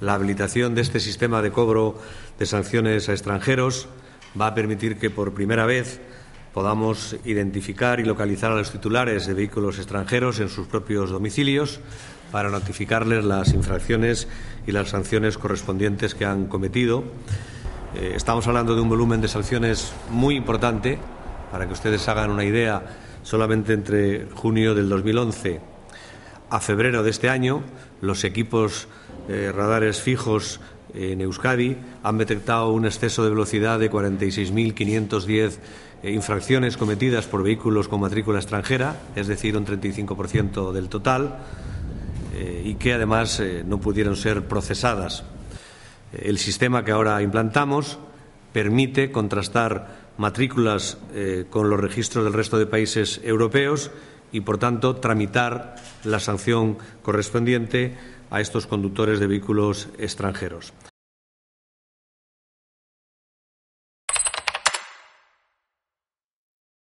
La habilitación de este sistema de cobro de sanciones a extranjeros va a permitir que por primera vez podamos identificar y localizar a los titulares de vehículos extranjeros en sus propios domicilios para notificarles las infracciones y las sanciones correspondientes que han cometido. Eh, estamos hablando de un volumen de sanciones muy importante. Para que ustedes hagan una idea, solamente entre junio del 2011 a febrero de este año, los equipos eh, radares fijos en Euskadi han detectado un exceso de velocidad de 46.510 eh, infracciones cometidas por vehículos con matrícula extranjera, es decir, un 35% del total, eh, y que además no pudieron ser procesadas. El sistema que ahora implantamos permite contrastar matrículas con los registros del resto de países europeos y, por tanto, tramitar la sanción correspondiente a estos conductores de vehículos extranjeros.